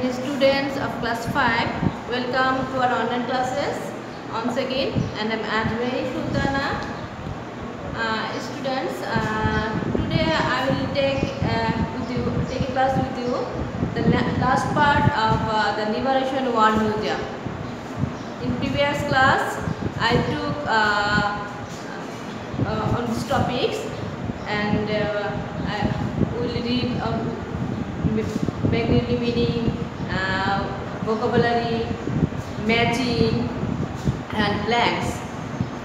dear students of class 5 welcome to our online classes. Once again and i'm Ajmeri Sultana. Uh, students uh, today i will take uh, with you take a class with you the last part of uh, the liberation war museum. In previous class i took uh, uh, on these topics and I will read um, Bengali meaning, vocabulary, matching and blanks.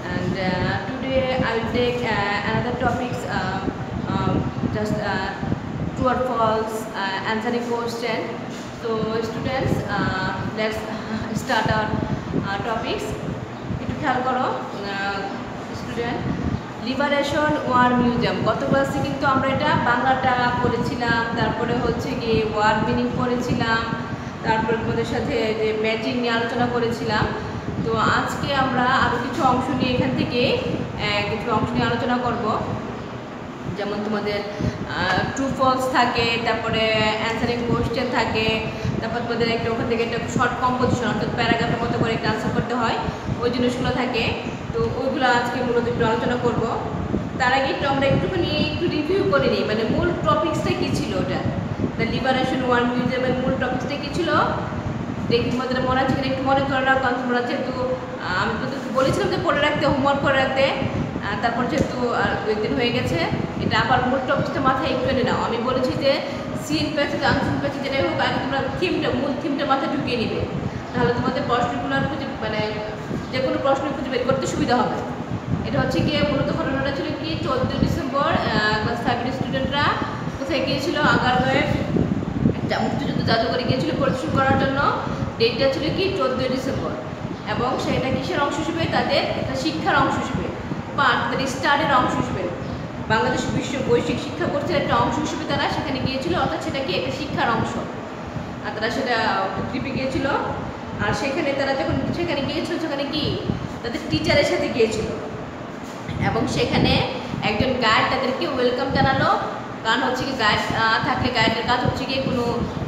And uh, today I will take uh, another topics, uh, um, just uh, true or false, uh, answering question. So students, uh, let's start our uh, topics. একটু খেয়াল করো student liberation war museum গত ক্লাসে কিন্তু আমরা এটা বাংলাটা পড়েছিলাম তারপরে হচ্ছে গিয়ে ওয়ার মিনিং পড়েছিলাম তারপরে তোমাদের সাথে যে ম্যাজিক নিয়ে আলোচনা করেছিলাম। তো আজকে আমরা আরও কিছু অংশ নিয়ে এখান থেকে কিছু অংশ নিয়ে আলোচনা করব। যেমন তোমাদের ট্রু ফলস থাকে, তারপরে অ্যান্সারিং কোশ্চেন থাকে, তারপর তোমাদের একটা ওখান থেকে একটা শর্ট কম্পোজিশন অর্থাৎ প্যারাগ্রাফের মতো করে একটা আনসার করতে হয়, ওই জিনিসগুলো থাকে। তো ওইগুলো আজকে মূলত একটু আলোচনা করব। তার আগে একটু আমরা একটুখানি, একটু রিভিউ করে নিই। মানে মূল টপিক্সটা কী ছিল ওটা? দ্য লিবারেশন ওয়ার্ল্ড মিউজিয়ামের মূল টপিক্সটা কী ছিল? দেখি তোমাদের মনে আছে একটু মনে করে রাখো তোমরা যেহেতু আমি তো বলেছিলাম যে পড়ে রাখতে হোমওয়ার্ক করে রাখতে তারপর যেহেতু দুই দিন হয়ে গেছে, এটা আবার মূল টপিকটা মাথায় একটু এনে নাও। আমি বলেছি যে সিন প্যাসেজ আনসিন প্যাসেজ যেটাই হোক, আগে তোমরা থিমটা মূল থিমটা মাথায় ঢুকিয়ে নিবে। তাহলে তোমাদের প্রশ্নগুলো আর খুঁজে মানে যে কোনো প্রশ্ন খুঁজে বের করতে সুবিধা হবে। এটা হচ্ছে গিয়ে মূলত ঘটনাটা ছিল কি, চোদ্দোই ডিসেম্বর ক্লাস ফাইভের স্টুডেন্টরা কোথায় গিয়েছিল আগারগাঁয়ের মুক্তিযুদ্ধ জাদুঘরে গিয়েছিল পরিদর্শন করার জন্য। ডেটটা ছিল কি? চোদ্দোই ডিসেম্বর। এবং সেটা কিসের অংশ হিসেবে? তাদের একটা শিক্ষার অংশ হিসেবে। পার্ট তাদের স্টারের অংশ হিসেবে। বাংলাদেশ বিশ্ব বৈশ্বিক শিক্ষা কোর্সের একটা অংশ হিসেবে তারা সেখানে গিয়েছিল, অর্থাৎ সেটা কি? একটা শিক্ষার অংশ। আর তারা সেটা ট্রিপে গিয়েছিল। আর সেখানে তারা যখন সেখানে গিয়েছিল, সেখানে কি? তাদের টিচারের সাথে গিয়েছিল। এবং সেখানে একজন গাইড তাদেরকে ওয়েলকাম জানালো। কারণ হচ্ছে কি গাইড থাকলে গাইডের কাজ হচ্ছে কি কোনো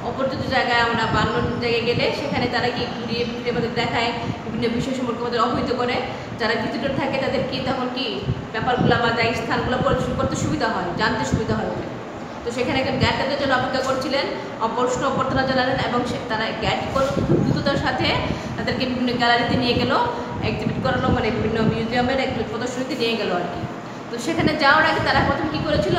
অপরিচিত জায়গায় আমরা বান্য জায়গায় গেলে সেখানে তারা কি ঘুরিয়ে ফিরিয়ে আমাদের দেখায়, বিভিন্ন বিষয় সম্পর্কে আমাদের অবহিত করে যারা ভিজিটর থাকে তাদের কি তখন কি ব্যাপারগুলো বা যাই স্থানগুলো পরিদর্শন করতে সুবিধা হয়, জানতে সুবিধা হয়। তো সেখানে একজন গাইড তাদের জন্য অপেক্ষা করছিলেন প্রশ্ন অভ্যর্থনা জানালেন এবং তারা খুব দ্রুততার সাথে তাদেরকে বিভিন্ন গ্যালারিতে নিয়ে গেল এক্সিবিট করালো মানে বিভিন্ন মিউজিয়ামের প্রদর্শনীতে নিয়ে গেল আর কি তো সেখানে যাওয়ার আগে তারা প্রথম কী করেছিল?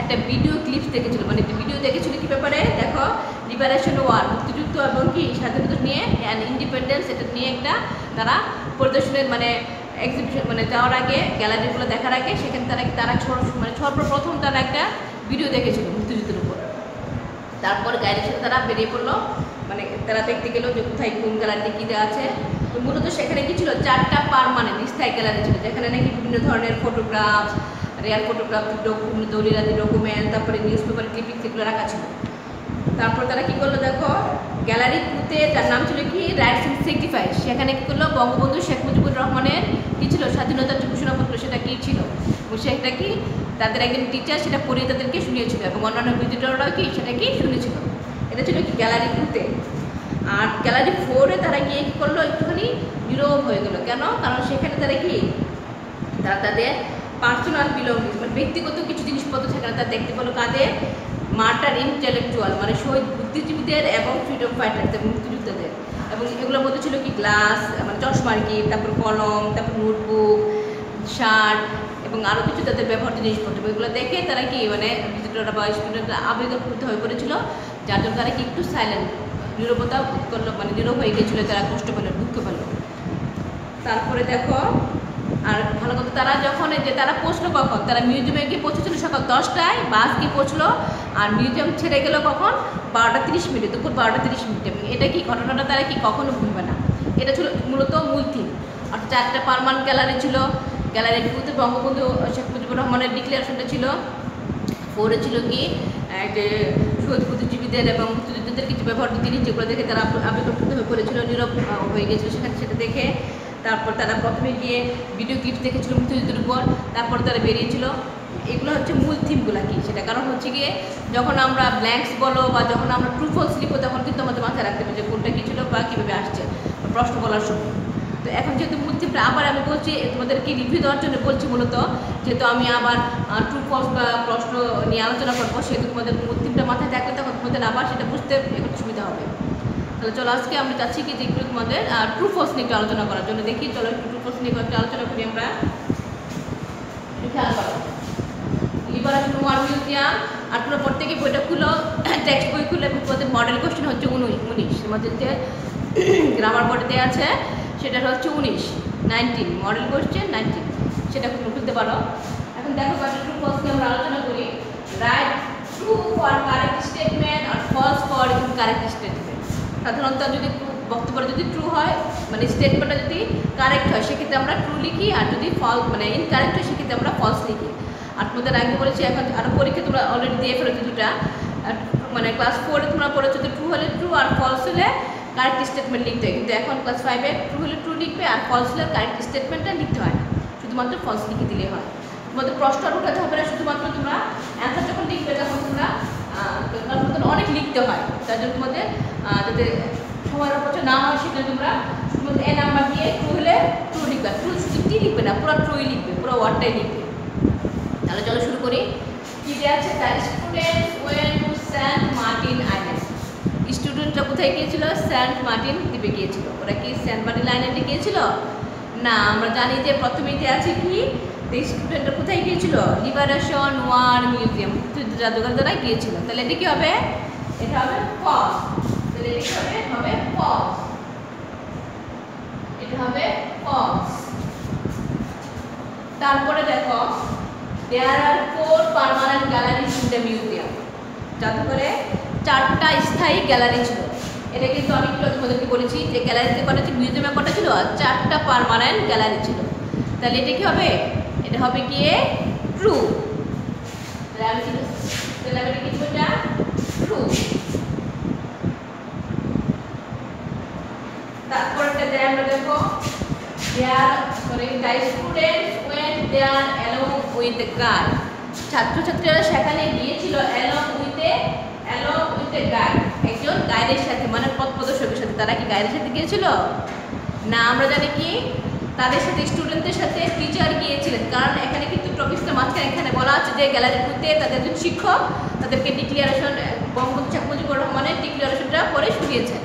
একটা ভিডিও ক্লিপস দেখেছিল। মানে একটা ভিডিও দেখেছিল কী ব্যাপারে? দেখো লিবারেশন ওয়ার মুক্তিযুদ্ধ এবং কি স্বাধীনতা নিয়ে অ্যান্ড ইন্ডিপেন্ডেন্স এটা নিয়ে একটা তারা পরিদর্শনের মানে এক্সিবিশন মানে যাওয়ার আগে গ্যালারিগুলো দেখার আগে সেখানে তারা তারা মানে সর্বপ্রথম তারা একটা ভিডিও দেখেছিল মুক্তিযুদ্ধের উপর। তারপর গাইডের সাথে তারা বেরিয়ে পড়ল। মানে তারা দেখতে গেলো যে কোথায় কোন গ্যালারিতে কী দেওয়া আছে। মূলত সেখানে কি ছিল চারটা পারমানেন্ট স্থায়ী গ্যালারি ছিল, যেখানে নাকি বিভিন্ন ধরনের ফটোগ্রাফ রেয়ার ফটোগ্রাফ দলিলাদি ডকুমেন্ট তারপরে নিউজ পেপার ক্লিপিং সেগুলো রাখা ছিল। তারপর তারা কি করল দেখো গ্যালারি টুতে তার নাম ছিল কি? রাইটস অ্যান্ড সেক্রিফাইস সেখানে কি করল? বঙ্গবন্ধু শেখ মুজিবুর রহমানের কী ছিল? স্বাধীনতার যে ঘোষণাপত্র সেটা কী ছিল? সেটা কি? তাদের একজন টিচার সেটা পড়িয়ে তাদেরকে শুনিয়েছিল এবং অন্যান্য ভিজিটররাও কি সেটা কি শুনেছিল। এটা ছিল কি গ্যালারি টুতে আর গ্যালারি ফোরে তারা গিয়ে কী করল? একটুখানি নীরব হয়ে গেলো। কেন? কারণ সেখানে তারা কি? তারা তাদের পার্সোনাল বিলঙ্গিংস মানে ব্যক্তিগত কিছু জিনিসপত্র সেখানে তারা দেখতে পেল কাদের? মার্টার ইন্টেলেকচুয়াল মানে শহীদ বুদ্ধিজীবীদের এবং ফ্রিডম ফাইটারদের মুক্তিযোদ্ধাদের। এবং এগুলোর মধ্যে ছিল কি? গ্লাস মানে চশমার কি তারপর কলম, তারপর নোটবুক শার্ট এবং আরও কিছু তাদের ব্যবহৃত জিনিসপত্র। এগুলো দেখে তারা কি মানে ভিজিটররা বা স্টুডেন্টরা আবেগপ্রুত হয়ে পড়েছিল। যার জন্য তারা কি একটু সাইলেন্ট নীরবতা করল মানে নীরব হয়ে গেছিল তারা কষ্ট পেল দুঃখ পেল। তারপরে দেখো, আর ভালো কথা, তারা যখন যে তারা পৌঁছলো কখন? তারা মিউজিয়ামে গিয়ে পৌঁছেছিল সকাল দশটায় বাস গিয়ে পৌঁছলো, আর মিউজিয়াম ছেড়ে গেলো কখন? বারোটা তিরিশ মিনিটে, দুপুর বারোটা তিরিশ মিনিটে। এটা কি ঘটনাটা তারা কি কখনো ভুলবে না? এটা ছিল মূলত মূল থিম অর্থাৎ চারটা পারমানেন্ট গ্যালারি ছিল। গ্যালারির টুতে বঙ্গবন্ধু শেখ মুজিবুর রহমানের ডিক্লারেশনটা ছিল। ফোরে ছিল কি যে শহীদ বুদ্ধিজীবীদের এবং মুক্তিযুদ্ধদের কিছু ব্যবহার জিনিস যেগুলো দেখে তারা আবেগপ্রুত হয়ে পড়েছিল নীরব হয়ে গিয়েছিল সেখানে সেটা দেখে। তারপর তারা প্রথমে গিয়ে ভিডিও ক্লিপ দেখেছিল, মুক্তিযুদ্ধের উপর। তারপর তারা বেরিয়েছিল। এগুলো হচ্ছে মূল থিমগুলো কি? সেটা কারণ হচ্ছে গিয়ে যখন আমরা ব্ল্যাঙ্কস বলো বা যখন আমরা ট্রু ফলস তখন কিন্তু আমাদের মাথায় রাখতে হবে যে কোনটা কী ছিল বা কীভাবে আসছে। প্রশ্ন বলার সময়। তো এখন যেহেতু মূল থিমটা আবার আমি বলছি, তোমাদেরকে রিভিউ দেওয়ার জন্য বলছি মূলত, যেহেতু আমি আবার ট্রু ফলস বা প্রশ্ন নিয়ে আলোচনা করব, সেহেতু তোমাদের মূল থিমটা মাথায় থাকলে তখন তোমাদের আবার সেটা বুঝতে একটু সুবিধা হবে। তাহলে চলো, আজকে আমরা চাচ্ছি কি যে একটু তোমাদের ট্রু ফলস নিয়ে একটু আলোচনা করার জন্য। দেখি, চলো, একটু ট্রু ফলস নিয়ে একটু আলোচনা করি আমরা। খেয়াল করো। লিবারেশন ওয়ার মিউজিয়াম, আর তোমরা প্রত্যেকে বইটা খুলো টেক্সট বই খুলে তোমাদের মডেল কোশ্চেন হচ্ছে উনিশ তোমাদের যে গ্রামার বোর্ডে দেওয়া আছে সেটা হচ্ছে উনিশ নাইনটিন মডেল কোশ্চেন নাইনটিন সেটা খুলতে পারো। এখন দেখো ট্রু ফলস নিয়ে আমরা আলোচনা করি। Right true for correct statement R false for incorrect statement সাধারণত যদি বক্তব্যটা যদি ট্রু হয় মানে স্টেটমেন্টটা যদি কারেক্ট হয়, সেক্ষেত্রে আমরা ট্রু লিখি আর যদি ফল মানে ইনকারেক্ট হয়, সেক্ষেত্রে আমরা ফলস লিখি। আর তোমাদের আগে বলেছি, এখন আরও পরীক্ষা তোমরা অলরেডি দিয়ে ফেলেছো দুটা মানে ক্লাস ফোরে তোমরা পড়েছো তো ট্রু হলে ট্রু আর ফলস হলে কারেক্ট স্টেটমেন্ট লিখতে হয়। কিন্তু এখন ক্লাস ফাইভে ট্রু হলে ট্রু লিখবে আর ফলস হলে কারেক্ট স্টেটমেন্টটা লিখতে হয় না। শুধুমাত্র ফলস লিখে দিলে হয়। তোমাদের প্রশ্ন উঠাতে হবে না, শুধুমাত্র তোমরা অ্যান্সার যখন লিখবে, তখন তোমরা তোমাদের অনেক লিখতে হয়। তার জন্য তোমাদের যাতে সময়ের অপচয় না হয়, সেটা তোমরা এ নাম্বার দিয়ে ট্রু হলে ট্রু লিখবে। ট্রু স্ক্রিপ্টই লিখবে না, পুরো ট্রুই লিখবে, পুরো ওয়ার্ডটাই লিখবে। তাহলে চলো শুরু করি। কি দেওয়া আছে? The student went to Saint Martin Island স্টুডেন্টরা কোথায় গিয়েছিল? স্যান্ট মার্টিন দ্বীপে গিয়েছিল। ওরা কি স্যান্ট মার্টিন আইল্যান্ডে গিয়েছিল? না, আমরা জানি যে প্রথমেতে আছে কি? স্টুডেন্টরা কোথায় গিয়েছিল? লিবারেশন ওয়ার মিউজিয়াম জাদুঘর দ্বারা গিয়েছিল। তাহলে এটা কি হবে? এটা হবে ফলস তাহলে এটা কি হবে? হবে ফলস এটা হবে ফলস তারপরে দেখো there are four permanent galleries in the museum জাদুঘরে চারটা স্থায়ী গ্যালারি ছিল। এটা কিন্তু আমি তোমাদেরকে বলেছি যে গ্যালারিতে কটা ছিল? মিউজিয়ামে কটা ছিল? আর চারটা পার্মানেন্ট গ্যালারি ছিল। তাহলে এটা কি হবে? এটা হবে গিয়ে ট্রু ছাত্রছাত্রীরা সেখানে গিয়েছিল উইথ গাইড একজন গাইডের সাথে মানে পথ প্রদর্শকের সাথে। তারা কি গাইডের সাথে গিয়েছিল? না, আমরা জানি কি? তাদের সাথে স্টুডেন্টদের সাথে টিচার গিয়েছিলেন কারণ এখানে কিন্তু টপিক্সটা মাঝখানে এখানে বলা আছে যে গ্যালারিতে তাদের একজন শিক্ষক তাদেরকে ডিক্লিয়ারেশন বঙ্গবন্ধু শেখ মুজিবুর রহমানের ডিক্লিয়ারেশনটা পরে শুনিয়েছেন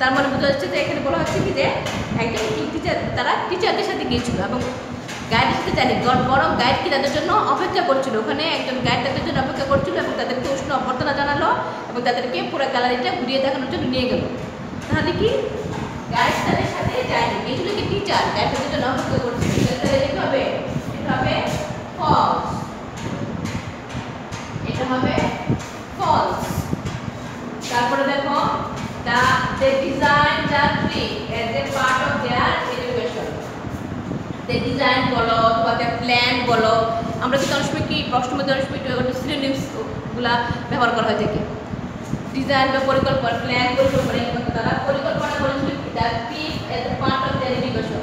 তার মানে বোঝা যাচ্ছে যে এখানে বলা হচ্ছে কি যে একজন টিচার তারা টিচারদের সাথে গিয়েছিল এবং গাইডের সাথে জানি বরং গাইড কি তাদের জন্য অপেক্ষা করছিল। ওখানে একজন গাইড তাদের জন্য অপেক্ষা করছিল এবং তাদেরকে উষ্ণ অভ্যর্থনা জানালো এবং তাদেরকে পুরো গ্যালারিটা ঘুরিয়ে দেখানোর জন্য নিয়ে গেল। তাহলে কি গাইড তাদের সাথে যায়নি? গিয়েছিল কি টিচার গাইড তাদের জন্য অপেক্ষা করছিল? হবে? হবে? এটা হবে ফলস তারপরে দেখো, the they design the tree as a part of their education. They design বলো অথবা their প্ল্যান বলো। আমরা কিন্তু অনেক সময় কি প্রশ্ন মধ্যে অনেক সময় সিনোনিমসগুলা ব্যবহার করা হয়ে থাকে। ডিজাইন বা পরিকল্পনা প্ল্যান পরিকল্পনা কথা তারা পরিকল্পনা করেছিল the trip as a part of their education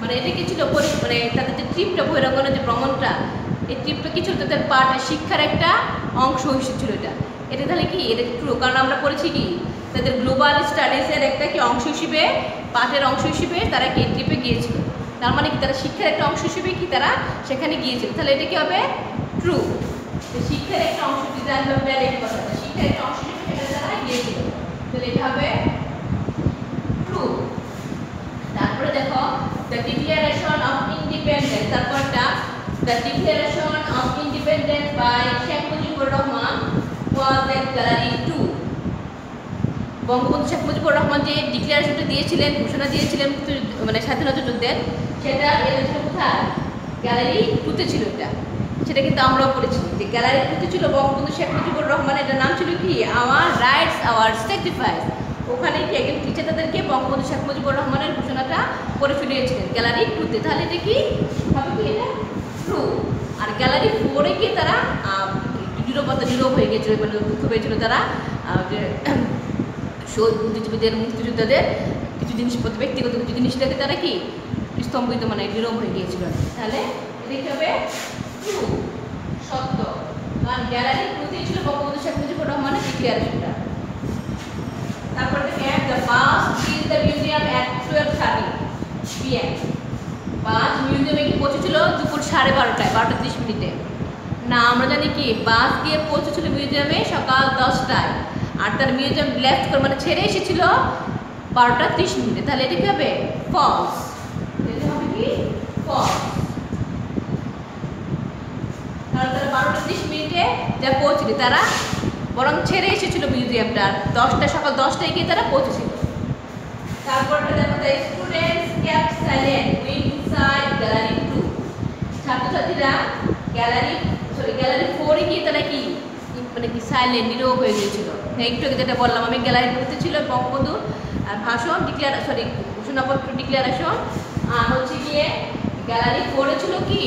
মানে এটা কি ছিল মানে তাদের যে ট্রিপটা ভৈরবগঞ্জের যে ভ্রমণটা এই ট্রিপটা কি ছিল? তাদের পার্ট শিক্ষার একটা অংশ হিসেবে ছিল এটা। এটা তাহলে কি? এটা ট্রু কারণ আমরা পড়েছি কি? তাদের গ্লোবাল স্টাডিজের একটা কি অংশ হিসেবে, পাঠের অংশ হিসেবে তারা কি ট্রিপে গিয়েছিল। তার মানে কি? তারা শিক্ষার একটা অংশ হিসেবে কি তারা সেখানে গিয়েছিল? তাহলে এটা কি হবে? ট্রু শিক্ষার একটা অংশ শিক্ষার একটা অংশ হিসেবে তারা গিয়েছিল। তাহলে এটা হবে ট্রু তারপরে দেখো দ্য ডিক্লারেশন অফ ইন্ডিপেন্ডেন্স তারপরটা the declaration of independence by Sheikh Mujibur Rahman was at gallery two Bangabandhu Sheikh Mujibur Rahman যে ডিক্লারেশনটা দিয়েছিলেন, ঘোষণা দিয়েছিলেন মানে স্বাধীনতা যুদ্ধের, সেটা কোথায় গ্যালারি টুতে ছিল এটা। সেটা কিন্তু আমরাও পড়েছি। যে গ্যালারি টুতে ছিল বঙ্গবন্ধু শেখ মুজিবুর রহমান, এটার নাম ছিল কি? আওয়ার রাইটস আওয়ার স্যাক্রিফাইস ওখানে কি একজন টিচার তাদেরকে বঙ্গবন্ধু শেখ মুজিবুর রহমানের ঘোষণাটা করে ফিরিয়েছিলেন গ্যালারি টুতে তাহলে এটা কি? হবে কি এটা? ট্রু আর গ্যালারি ফোরে গিয়ে তারা নিরবতা নীরব হয়ে গেছিল মানে দুঃখ পেয়েছিল তারা যে শহীদ বুদ্ধিজীবীদের, মুক্তিযোদ্ধাদের কিছু জিনিসপত্র, ব্যক্তিগত কিছু জিনিস দেখে তারা কি স্তম্ভিত মানে নীরব হয়ে গিয়েছিল। তাহলে দেখতে হবে সত্য। কারণ গ্যালারি টুতে ছিল বঙ্গবন্ধু শেখ মুজিবুর রহমানের ডিক্লারেশনটা তারপর দেখেন the bus is the museum at twelve thirty PM bus মিউজিয়ামে কি পৌঁছেছিল দুপুর সাড়ে বারোটায়, বারোটা তিরিশ মিনিটে। না, আমরা জানি কি, বাস গিয়ে পৌঁছেছিল মিউজিয়ামে সকাল দশটায়। আর তার মিউজিয়াম লেফট করে মানে ছেড়ে এসেছিল বারোটা তিরিশ মিনিটে। তাহলে এটা কি হবে? ফলস এটা কি? ফলস তারা বারোটা তিরিশ মিনিটে যা পৌঁছলি তারা বরং ছেড়ে এসেছিল মিউজিয়ামটা। দশটা সকাল দশটায় গিয়ে তারা পৌঁছেছিল। তারপরটা দেখো the students kept silent inside gallery two ছাত্রছাত্রীরা গ্যালারি সরি গ্যালারি ফোরে গিয়ে তারা কি মানে কি সাইলেন্ট নীরব হয়ে গিয়েছিল। একটু আগে যেটা বললাম, আমি গ্যালারি টুতে ছিল বঙ্গবন্ধুর ভাষণ ডিক্লেয়ার সরি ঘোষণাপত্র ডিক্লারেশন আর হচ্ছে গিয়ে গ্যালারি ফোরে কি,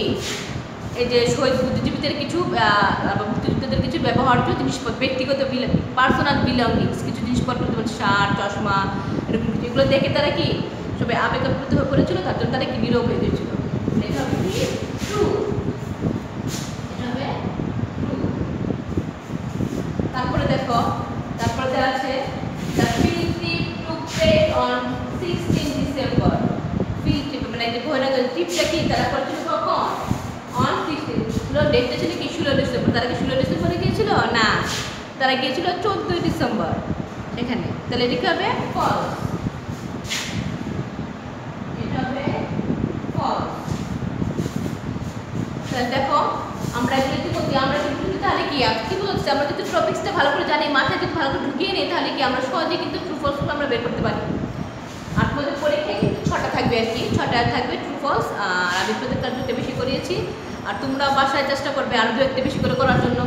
এই যে শহীদ বুদ্ধিজীবীদের কিছু মুক্তিযুদ্ধদের কিছু ব্যবহার্য জিনিসপত্র, ব্যক্তিগত পার্সোনাল বিলঙ্গিংস কিছু জিনিসপত্র, যেমন শার্ট, চশমা, এরকম কিছু, এগুলো দেখে তারা কি সবাই আবেগ আপ্লুত হয়ে পড়েছিল, তার জন্য তারা নীরব হয়ে গিয়েছিল ট্রু। তারপরে দেখো, তারপরে দেওয়া আছে অন ডিসেম্বর মানে তারা অন কি? গিয়েছিল? না। তারা গিয়েছিল চোদ্দোই ডিসেম্বর সেখানে তাহলে কি হবে? ফলস এটা হবে ফলস দেখো, আমরা এগুলো আমরা কিন্তু তাহলে কি কি বলছি? আমরা যদি টপিক্সটা ভালো করে জানি, মাথায় যদি ভালো করে ঢুকিয়ে নিই, তাহলে কি আমরা সহজে কিন্তু ট্রু ফলসগুলো আমরা বের করতে পারি? আর তোমাদের পরীক্ষায় কিন্তু ছটা থাকবে আর কি। ছটা থাকবে ট্রু ফলস আর আমি তার দুটো বেশি করিয়েছি। আর তোমরা বাসায় চেষ্টা করবে আরও দু একটা বেশি করে করার জন্য।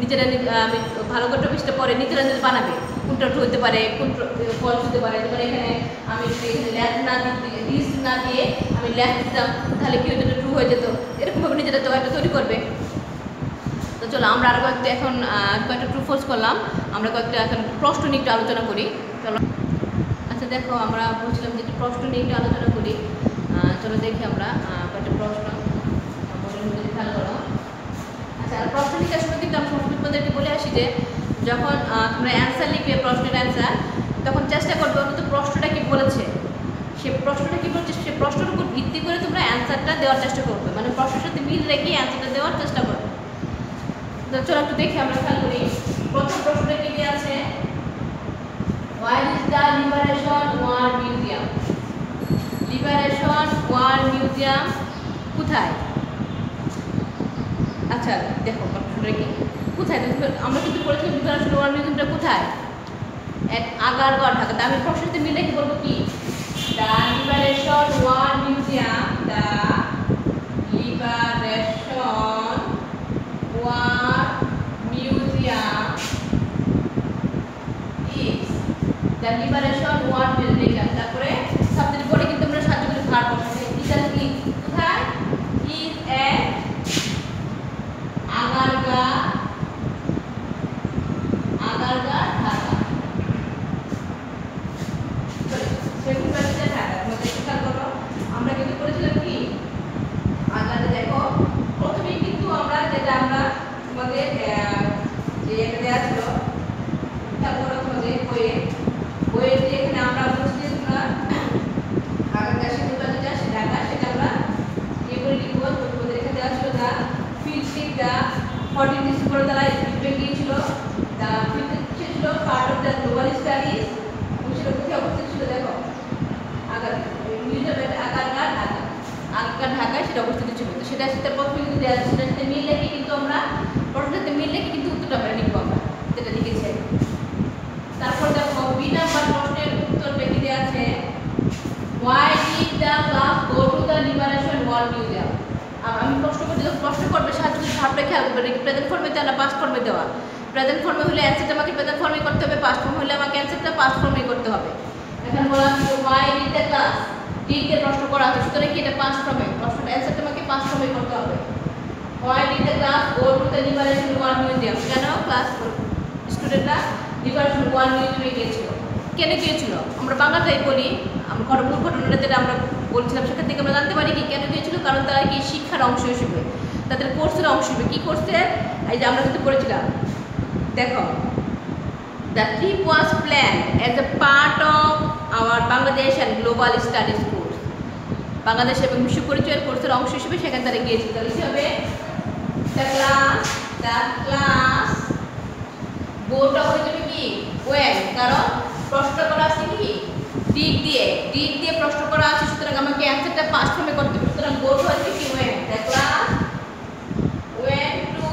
নিজেরা আমি ভালো করে টপিক্সটা পরে নিজেরা নিজে বানাবে। কোনটা ট্রু হতে পারে কোন ফলস হতে পারে। এখানে আমি ল্যাথ না দিয়ে না দিয়ে আমি ল্যাথ দিতাম, তাহলে কি হতো? ট্রু হয়ে যেত। এরকমভাবে নিজেরা একটা তৈরি করবে। তো চলো, আমরা আরও কয়েকটা এখন কয়েকটা ফলস করলাম। আমরা কয়েকটা এখন প্রশ্ন নিয়ে একটু আলোচনা করি। চলো। আচ্ছা দেখো, আমরা বলছিলাম যে একটু প্রশ্ন নিয়ে একটু আলোচনা করি। চলো দেখি আমরা কয়েকটা প্রশ্ন। আচ্ছা প্রশ্ন লিখার সময় কিন্তু আমি বলে আসি যে, যখন তোমরা অ্যান্সার লিখবে প্রশ্নের অ্যান্সার তখন চেষ্টা করবে অন্তত প্রশ্নটা কি বলেছে। সে প্রশ্নটা কি বলছে? সে প্রশ্নের উপর ভিত্তি করে তোমরা অ্যান্সারটা দেওয়ার চেষ্টা করবে। মানে প্রশ্নের সাথে মিল রেখে অ্যান্সারটা দেওয়ার চেষ্টা করবে। চলো একটু দেখি আমরা খেয়াল করি। প্রথম প্রশ্নটা কি দিয়ে আছে? দ্য মিউজিয়াম মিউজিয়াম কোথায়? আচ্ছা দেখো কি? কোথায়? আমরা কিন্তু ওয়ার মিউজিয়ামটা কোথায়? এক আমি প্রশ্নতে মিলে কি বলব কি? Liberation War Museum, the Liberation War Museum is the Liberation War সাহায্য খেয়াল করবে প্রেজেন্ট ফর্মে দেওয়া না পাস্ট ফর্মে দেওয়া। প্রেজেন্ট ফর্মে হলে অ্যান্সারটা আমাকে প্রেজেন্ট ফর্মে করতে হবে পাস্ট ফর্ম হলে আমাকে অ্যান্সারটা পাস্ট ফর্মে করতে হবে। এখন বলা why did the class did দিয়ে প্রশ্ন করা আছে সুতরাং কি এটা পাস্ট ফর্মে প্রশ্নটা অ্যান্সারটা আমাকে পাস্ট ফর্মে করতে হবে। Why did the class go to the liberation war museum কেন ক্লাস স্টুডেন্টরা লিবারেশন ওয়ার মিউজিয়ামে গিয়েছিল। কেন গিয়েছিল? আমরা বাংলাটাই বলি, আমরা ঘটনা ঘটনাটা যেটা আমরা বলছিলাম, সেখান থেকে আমরা জানতে পারি কি কেন গিয়েছিল? কারণ তারা কি শিক্ষার অংশ হিসেবে। তাদের কোর্সের অংশ হিসেবে কী কোর্সের এই যে আমরা কিন্তু পড়েছিলাম। দেখো the trip was plan as a part of our Bangladesh and global studies course Bangladesh এবং বিশ্ব পরিচয়ের কোর্সের অংশ হিসেবে সেখানে তারা গিয়েছিল। তাহলে কী হবে? দ্য ক্লাস দ্য ক্লাস গোটা হয়ে যাবে কি? ওয়েন কারণ প্রশ্ন করা আছে কি? ডিট দিয়ে ডিট দিয়ে প্রশ্ন করা আছে, সুতরাং আমাকে অ্যান্সারটা পাঁচ ফর্মে করতে হবে। সুতরাং বোর্ড হয়েছে কি? Went the class went to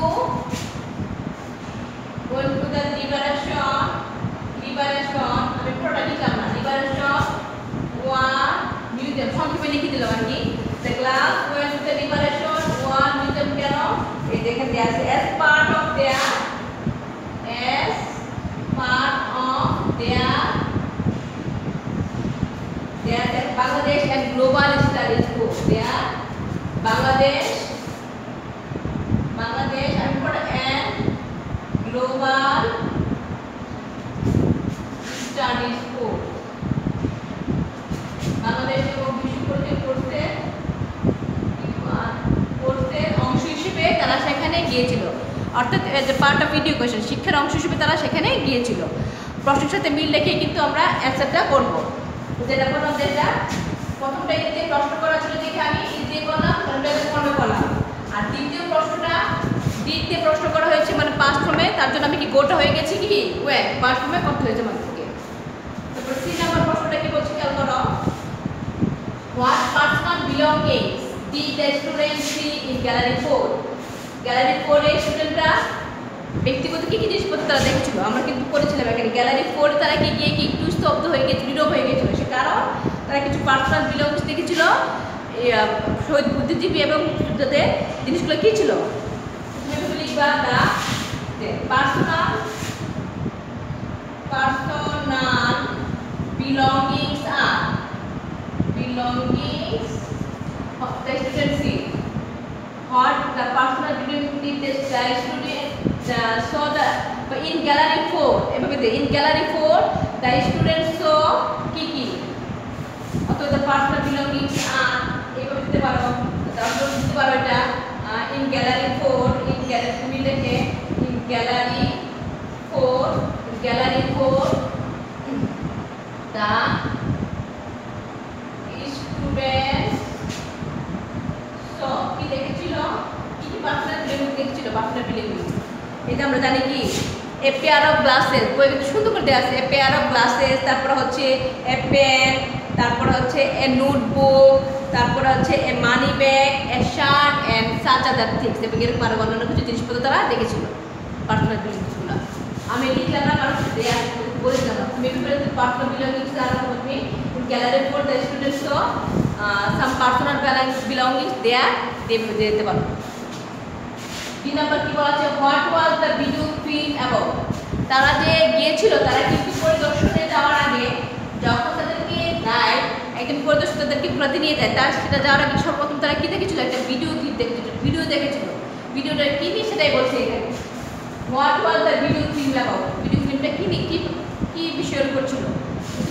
went to the liberation liberation আমি পুরোটা লিখলাম না লিবারেশন ওয়ান মিউজিয়াম সংক্ষেপে লিখে দিলাম আর কি the class went to the liberation war museum কেন এই দেখেন দেয়া আছে as part of their as part of their their, their Bangladesh and Global Studies course. Their Bangladesh, Bangladesh and for and Global Studies course. Bangladesh এবং কোর্সের অংশ হিসেবে তারা সেখানে গিয়েছিল। অর্থাৎ পার্ট অফ শিক্ষার অংশ হিসেবে তারা সেখানে গিয়েছিল। প্রশ্নের সাথে মিল রেখে কিন্তু আমরা অ্যান্সারটা করব। যেটা যেটা প্রথমটা ইতে প্রশ্ন করা ছিল দেখে আমি ইতে করলাম করলাম। আর দ্বিতীয় প্রশ্নটা, দ্বিতীয় প্রশ্ন করা হয়েছে মানে পাঁচ ফর্মে তার জন্য আমি কি গোটা হয়ে গেছি কি? ওয়ে পাঁচ ফর্মে করতে হয়েছে আমার থেকে তারপর তিন নম্বর প্রশ্নটা কি বলছে খেয়াল করো What personal belongings did the students see gallery 4? Gallery ফোরে স্টুডেন্টরা ব্যক্তিগত কী কী জিনিসপত্র তারা দেখেছিল? আমরা কিন্তু পড়েছিলাম এখানে। গ্যালারি ফোর তারা কি গিয়ে কি একটু স্তব্ধ হয়ে গেছে, নীরব হয়ে গেছিল। সে কারণ তারা কিছু পার্সোনাল বিলংস দেখেছিল শহীদ বুদ্ধিজীবী এবং যুদ্ধদের জিনিসগুলো কী ছিল? Personal personal belongings of the student see what the personal belongings the student uh, saw the but in gallery 4 এভাবে দে in gallery 4 the students saw কি কি অথবা the personal belongings are এভাবে দিতে পারো তারপর দিতে পারো এটা in gallery 4 in gallery তুমি লেখে in gallery 4 gallery 4 the students এটা আমরা জানি কি এ পেয়ার অফ গ্লাসেস বই সুন্দর করে দেওয়া আছে এ পেয়ার অফ গ্লাসেস তারপর হচ্ছে এ পেন তারপর হচ্ছে এ নোটবুক তারপর হচ্ছে a money bag a shirt and such other things এবং এরকম আরও অন্যান্য কিছু জিনিসপত্র তারা দেখেছিল পার্সোনাল বিলিংসগুলো আমি লিখলাম না কারণ বলেছিলাম মেবি পার্সোনাল বিলঙ্গিংস আর হবে gallery for the students some personal belongings there দেবে দিতে পারো তিন নম্বর কি বলা আছে what was the video film about তারা যে গিয়েছিল, তারা কিন্তু পরিদর্শনে যাওয়ার আগে যখন তাদেরকে দেয়, একজন পরিদর্শক তাদেরকে প্রতি নিয়ে যায় তার সেটা যাওয়ার আগে সর্বপ্রথম তারা কী দেখেছিল? একটা ভিডিও ক্লিপ দেখেছিল ভিডিও দেখেছিল। ভিডিওটা কী নিয়ে সেটাই বলছে এখানে। What was the video film about video ফিল্মটা কী নিয়ে কী কী বিষয়ের উপর ছিল?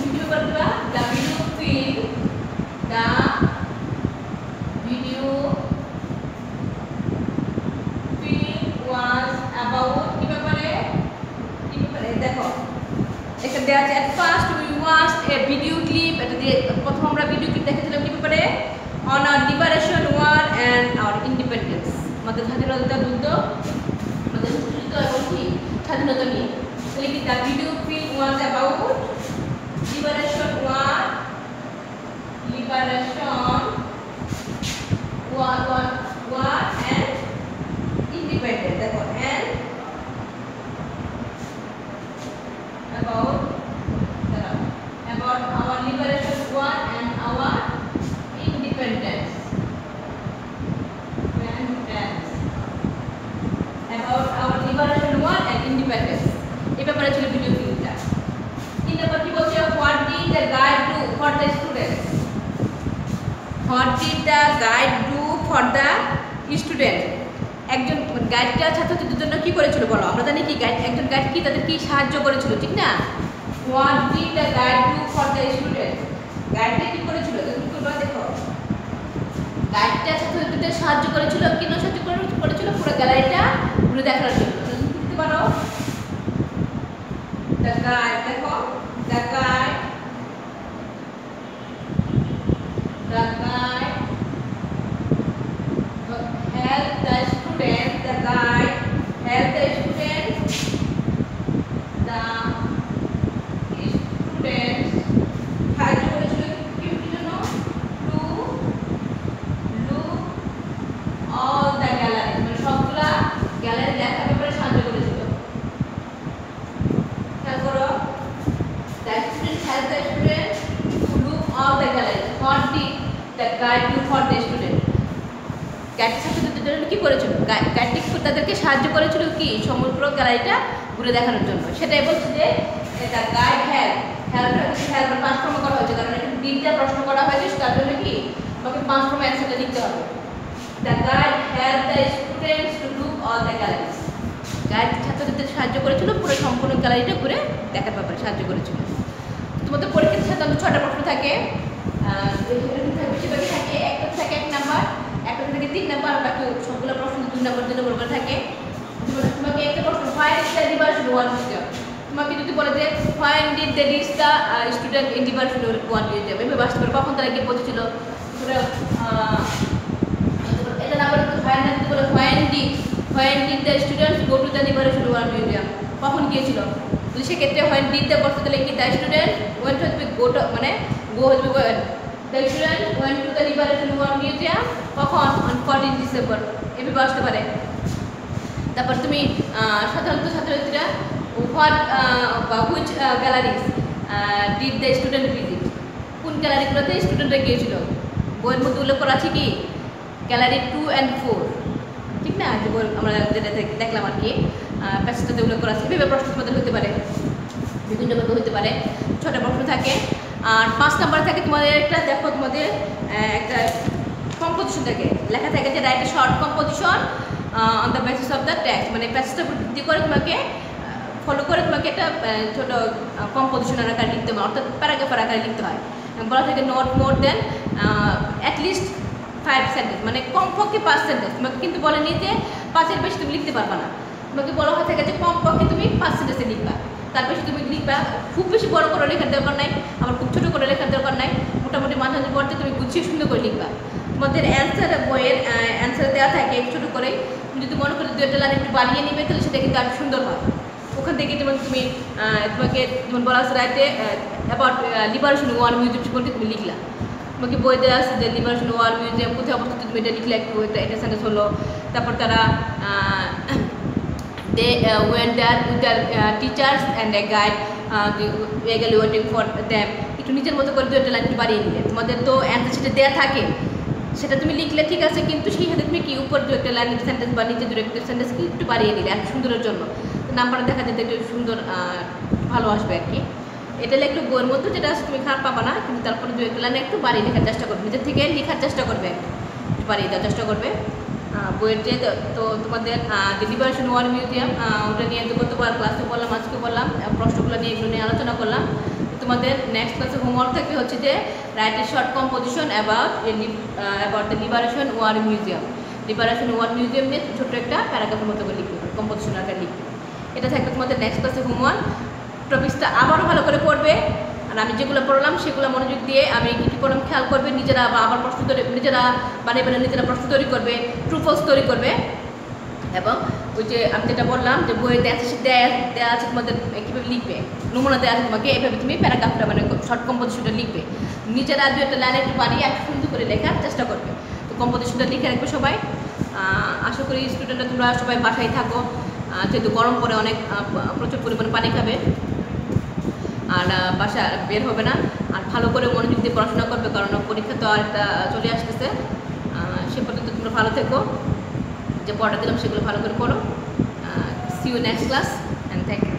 ভিডিও করতে the video film the video film was about কি ব্যাপারে কি ব্যাপারে দেখো at first we watched a video clip দিয়ে প্রথম আমরা ভিডিও ক্লিপ দেখেছিলাম কি ব্যাপারে? On our liberation war and our independence আমাদের স্বাধীনতা যুদ্ধ, আমাদের যুদ্ধ এবং কি? স্বাধীনতা নিয়ে। তাহলে কি the video film was about liberation war liberation war war and independent দেখো and about দাঁড়াও, about our liberation war and our independence independence about our liberation war and independence এই ব্যাপারে ছিল ভিডিও ফিল্মটা তিন নম্বর কি বলছে what did the guide do for the students what did the guide do for the student একজন গাইডটা ছাত্রছাত্রীদের জন্য কী করেছিল বলো? আমরা জানি কি গাইড একজন গাইড কি তাদের কি সাহায্য করেছিল, ঠিক না? What did the guide do for the student গাইডটা কী করেছিল? দেখো। গাইডটা ছাত্রছাত্রীদের সাহায্য করেছিল কেন সাহায্য করে- গ্যালারিটা ঘুরে দেখানোর জন্য তুমি দিতে পারো দ্য গাইড দেখো the guide the guide help the student the guide help the student the students সাহায্য করেছিল কি কি জন্য to look all the gallery মানে সবগুলা গ্যালারি দেখার ব্যাপারে সাহায্য করেছিল খেয়াল করো the student help the student to look all the gallery what did the guide do for the student guide ছাত্রছাত্রীদের জন্য কি করেছিল গাইডটি তাদেরকে সাহায্য করেছিল কি সমগ্র গ্যালারিটা ঘুরে দেখানোর জন্য সেটাই বলছি যে এটা গাইড হেল্প হেল্প হেল্প পাঁচ করা হয়েছে কারণ তিনটা প্রশ্ন করা হয়েছে তার জন্য কি তোমাকে পাঁচ ফর্ম অ্যান্সারটা লিখতে হবে দ্য অল দ্য ছাত্রছাত্রীদের সাহায্য করেছিল পুরো সম্পূর্ণ গ্যালারিটা ঘুরে দেখার ব্যাপারে সাহায্য করেছিল তোমাদের পরীক্ষার সাধারণত ছটা প্রশ্ন থাকে থাকে একটা থাকে এক একটা তিন নাম্বার বাকি সবগুলো প্রশ্ন দুই নাম্বার, দুই নম্বর করে থাকে। তোমাকে একটা প্রশ্ন fine the diversion one museum তোমাকে যদি বলে যে fine did the this the student in diversion one museum এভাবে আসতে পারে, কখন তারা গিয়ে পৌঁছেছিল? এটা না বলে ফাইন না বলে fine did fine did the students go to the liberation war museum কখন গিয়েছিল? যদি সেক্ষেত্রে ফাইন ডিড দ্য বসতে তাহলে কি দ্য স্টুডেন্ট ওয়েন্ট হচ্ছে গো টু মানে গো হচ্ছে when the student went to the liberation war museum কখন অন ফোরটিন ডিসেম্বর এভাবে আসতে পারে তারপর তুমি সাধারণত ছাত্রছাত্রীরা হোয়াট বা which galleries did the student visit কোন গ্যালারিগুলোতে স্টুডেন্টরা গিয়েছিল বইয়ের মধ্যে উল্লেখ করা আছে কি গ্যালারি টু অ্যান্ড ফোর ঠিক না যে বই আমরা যেটা দেখলাম আর কি প্যাসেজটাতে উল্লেখ করা আছে এভাবে প্রশ্ন হতে পারে বিভিন্নভাবে হতে পারে ছটা প্রশ্ন থাকে আর পাঁচ নাম্বার থাকে তোমাদের একটা দেখো তোমাদের একটা কম্পোজিশন থাকে। লেখা থাকে যে write short composition on the basis of the text মানে প্যাসেজটা ভিত্তি করে তোমাকে ফলো করে তোমাকে একটা ছোট কম্পোজিশনের আকারে লিখতে হবে অর্থাৎ প্যারাগ্রাফের আকারে লিখতে হয়। বলা থাকে not more then at least five sentence মানে কমপক্ষে পাঁচ সেন্টেন্স তোমাকে কিন্তু বলেনি যে পাঁচের বেশি তুমি লিখতে পারবা না। তোমাকে বলা হয়ে থাকে যে কমপক্ষে তুমি পাঁচ সেন্টেন্সে লিখবা। তার বেশি তুমি লিখবা। খুব বেশি বড় করে লেখার দরকার নাই। আবার খুব ছোটো করে লেখার দরকার নাই। মোটামুটি মাঝামাঝি পড়তে তুমি গুছিয়ে সুন্দর করে লিখবা। তোমাদের অ্যান্সার বইয়ের অ্যান্সার দেওয়া থাকে ছোটো করে। তুমি যদি মনে করো দু একটা লাইন একটু বাড়িয়ে নিবে, তাহলে সেটা কিন্তু আরও সুন্দর হয়। ওখান থেকে যেমন তুমি তোমাকে যেমন বলা আছে রাইটে অ্যাবাউট লিবারেশন ওয়ান মিউজিয়াম সম্পর্কে তুমি লিখলা। তোমাকে বই দেওয়া আছে যে লিবারেশন ওয়াল মিউজিয়াম কোথায় অবস্থিত তুমি এটা লিখলে, একটু, একটা এটা সেন্টেন্স হলো। তারপর তারা they went there with their teachers and a guide eagerly waiting for them একটু নিজের মতো করে দু একটা লাইন বাড়িয়ে নিলে তোমাদের তো অ্যান্সার সেটা দেওয়া থাকে। সেটা তুমি লিখলে ঠিক আছে, কিন্তু সেই সাথে তুমি কি উপর দু একটা লাইন সেন্টেন্স বা নিচে দু একটা সেন্টেন্স কি একটু বাড়িয়ে নিলে আর সুন্দরের জন্য। নাম্বারটা দেখা যেতে একটু সুন্দর ভালো আসবে আর কি। এটা একটু বইয়ের মধ্যে, যেটা আছে তুমি খারাপ পাবা না, কিন্তু তারপরে দু একটা লাইনে একটু বাড়িয়ে লেখার চেষ্টা করবে। নিজের থেকে লেখার চেষ্টা করবে একটু বাড়িয়ে দেওয়ার চেষ্টা করবে। বইয়ের যে তো তোমাদের লিবারেশন ওয়ার মিউজিয়াম ওটা নিয়ে গতবার ক্লাসে বললাম আজকে বললাম প্রশ্নগুলো নিয়ে এগুলো নিয়ে আলোচনা করলাম। তোমাদের নেক্সট ক্লাসে হোমওয়ার্ক থাকবে হচ্ছে যে write short composition about the liberation war museum liberation war museum নিয়ে ছোট্ট একটা প্যারাগ্রাফের মতো করে লিখবে কম্পোজিশন আকার লিখবে। এটা থাকবে তোমাদের নেক্সট ক্লাসে হোমওয়ার্ক টপিক্সটা আবারও ভালো করে পড়বে। আর আমি যেগুলো পড়লাম, সেগুলো মনোযোগ দিয়ে আমি কী কী করলাম খেয়াল করবে, নিজেরা বা আবার প্রশ্ন তৈরি, নিজেরা বানিয়ে বানিয়ে নিজেরা প্রশ্ন তৈরি করবে ট্রু ফলস তৈরি করবে। এবং ওই যে আমি যেটা বললাম যে বইয়ে দেওয়া আছে, দেয়া আছে তোমাদের কীভাবে লিখবে, নমুনা দেওয়া আছে তোমাকে, এভাবে তুমি প্যারাগ্রাফটা মানে শর্ট কম্পোজিশনটা লিখবে। নিজেরা দু একটা লাইন একটু বানিয়ে একটু সুন্দর করে লেখার চেষ্টা করবে। তো কম্পোজিশনটা লিখে রাখবে সবাই। আশা করি স্টুডেন্টরা তোমরা সবাই বাসায় থাকো। যেহেতু গরম পরে অনেক প্রচুর পরিমাণে পানি খাবে। আর বাসা বের হবে না। আর ভালো করে মনোযোগ দিয়ে পড়াশোনা করবে, কারণ পরীক্ষা তো আর একটা চলে আসতেছে। সে পর্যন্ত তোমরা ভালো থেকো। যে পড়া দিলাম সেগুলো ভালো করে করো see you next class and thank you